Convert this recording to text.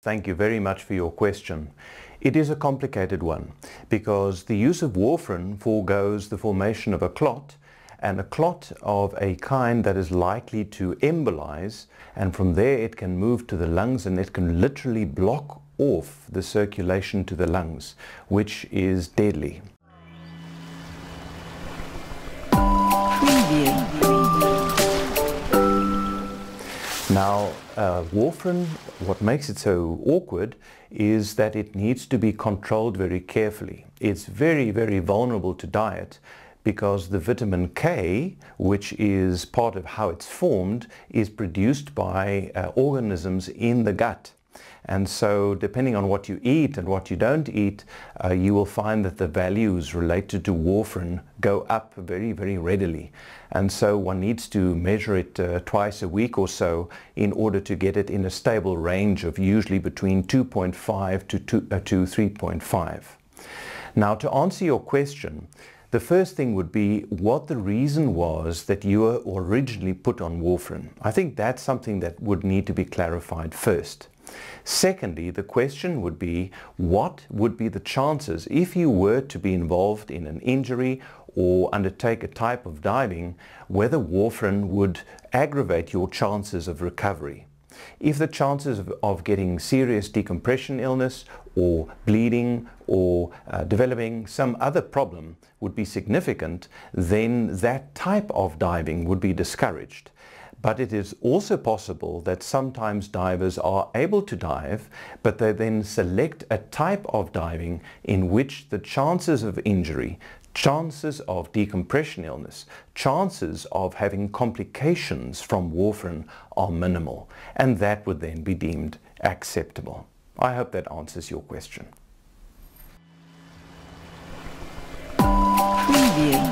Thank you very much for your question. It is a complicated one because the use of warfarin foregoes the formation of a clot and a clot of a kind that is likely to embolize and from there it can move to the lungs and it can literally block off the circulation to the lungs which is deadly. Now, uh, warfarin, what makes it so awkward is that it needs to be controlled very carefully. It's very, very vulnerable to diet because the vitamin K, which is part of how it's formed, is produced by uh, organisms in the gut. And so depending on what you eat and what you don't eat, uh, you will find that the values related to warfarin go up very, very readily. And so one needs to measure it uh, twice a week or so in order to get it in a stable range of usually between 2.5 to, 2, uh, to 3.5. Now to answer your question, the first thing would be what the reason was that you were originally put on warfarin. I think that's something that would need to be clarified first. Secondly, the question would be what would be the chances if you were to be involved in an injury or undertake a type of diving, whether warfarin would aggravate your chances of recovery. If the chances of, of getting serious decompression illness or bleeding or uh, developing some other problem would be significant, then that type of diving would be discouraged. But it is also possible that sometimes divers are able to dive, but they then select a type of diving in which the chances of injury, chances of decompression illness, chances of having complications from warfarin are minimal, and that would then be deemed acceptable. I hope that answers your question. Preview.